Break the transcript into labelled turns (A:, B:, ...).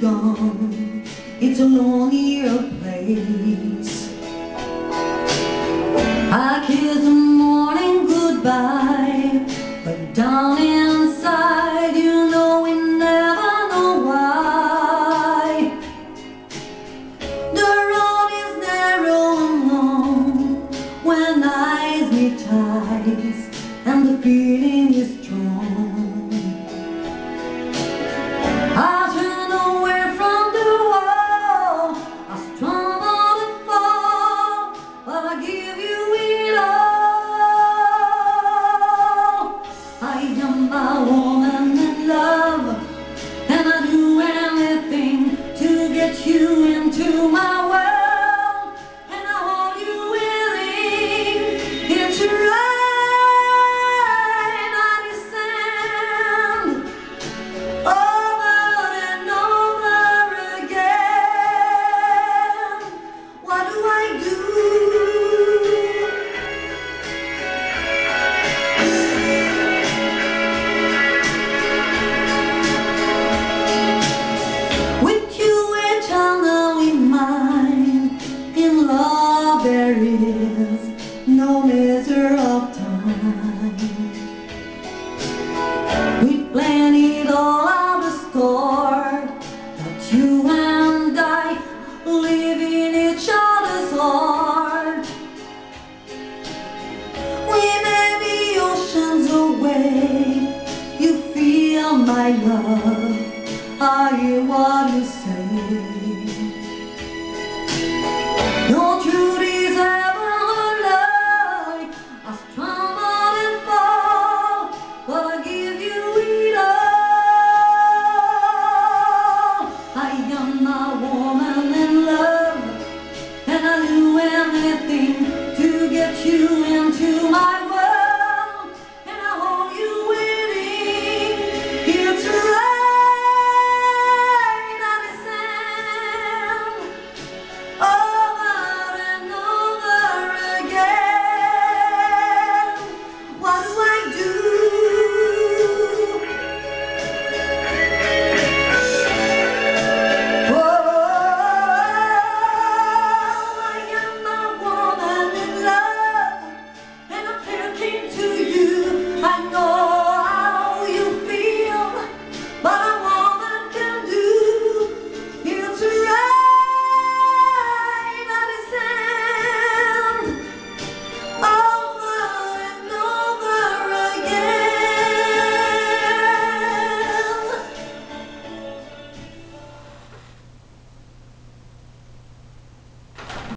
A: gone. It's a lonelier place. I kiss the morning goodbye But down inside you know we never know why. The road is narrow and long When eyes meet eyes And the feeling there is no measure of time. We planted all out the score, but you and I live in each other's heart. We may be oceans away, you feel my love, are you what you say?